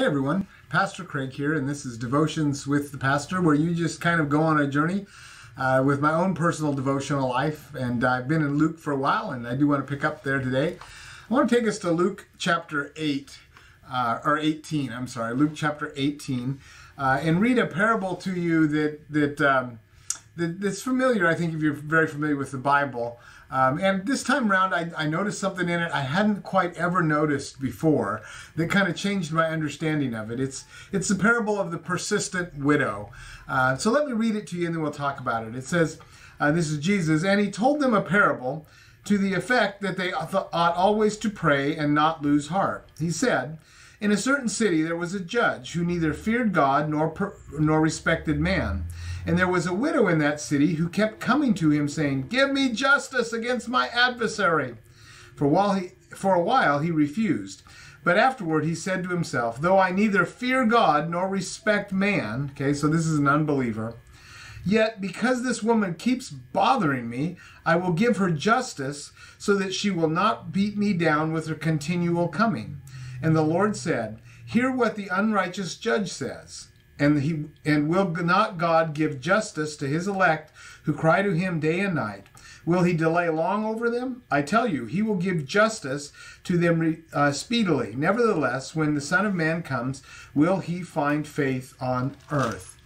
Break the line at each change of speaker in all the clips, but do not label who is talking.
Hey everyone, Pastor Craig here, and this is Devotions with the Pastor, where you just kind of go on a journey uh, with my own personal devotional life. And I've been in Luke for a while, and I do want to pick up there today. I want to take us to Luke chapter 8, uh, or 18, I'm sorry, Luke chapter 18, uh, and read a parable to you that, that, um, that's familiar, I think, if you're very familiar with the Bible. Um, and this time around, I, I, noticed something in it I hadn't quite ever noticed before that kind of changed my understanding of it. It's it's the parable of the persistent widow. Uh, so let me read it to you, and then we'll talk about it. It says, uh, "This is Jesus, and he told them a parable to the effect that they ought always to pray and not lose heart. He said." In a certain city there was a judge who neither feared God nor per, nor respected man. And there was a widow in that city who kept coming to him saying, "Give me justice against my adversary." For while he for a while he refused. But afterward he said to himself, Though I neither fear God nor respect man, okay, so this is an unbeliever, yet because this woman keeps bothering me, I will give her justice so that she will not beat me down with her continual coming. And the Lord said, Hear what the unrighteous judge says. And he and will not God give justice to his elect who cry to him day and night? Will he delay long over them? I tell you, he will give justice to them uh, speedily. Nevertheless, when the Son of Man comes, will he find faith on earth?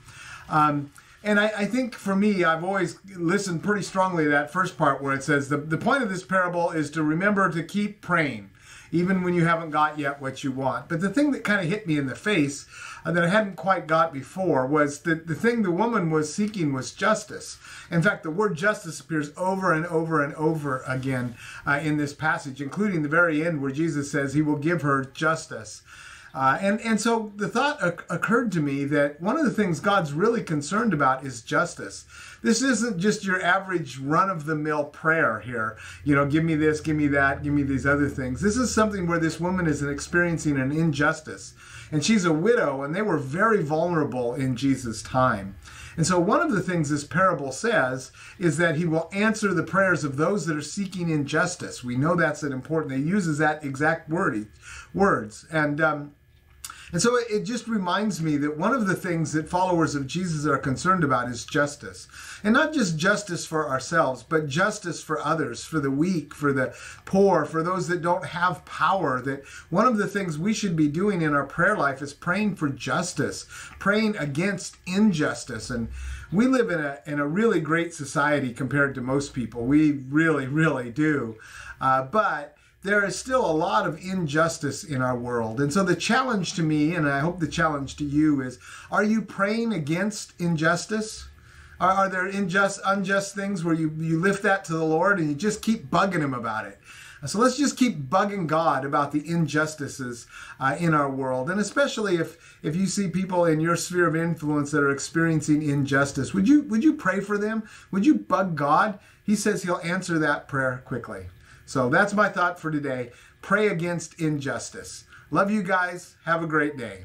Um, and I, I, think for me, I've always listened pretty strongly to that first part where it says the, the point of this parable is to remember to keep praying even when you haven't got yet what you want. But the thing that kind of hit me in the face uh, that I hadn't quite got before was that the thing the woman was seeking was justice. In fact, the word justice appears over and over and over again uh, in this passage, including the very end where Jesus says he will give her justice. Uh, and, and so the thought occurred to me that one of the things God's really concerned about is justice. This isn't just your average run of the mill prayer here. You know, give me this, give me that, give me these other things. This is something where this woman is experiencing an injustice. And she's a widow, and they were very vulnerable in Jesus' time. And so, one of the things this parable says is that he will answer the prayers of those that are seeking injustice. We know that's an important. He uses that exact word, words, and um, and so it just reminds me that one of the things that followers of Jesus are concerned about is justice. And not just justice for ourselves, but justice for others, for the weak, for the poor, for those that don't have power. That one of the things we should be doing in our prayer life is praying for justice, praying against injustice. And we live in a, in a really great society compared to most people. We really, really do. Uh, but there is still a lot of injustice in our world. And so the challenge to me, and I hope the challenge to you is are you praying against injustice? Are, are there unjust, unjust things where you, you lift that to the Lord and you just keep bugging Him about it? So let's just keep bugging God about the injustices uh, in our world, and especially if if you see people in your sphere of influence that are experiencing injustice, would you would you pray for them? Would you bug God? He says He'll answer that prayer quickly. So that's my thought for today. Pray against injustice. Love you guys. Have a great day.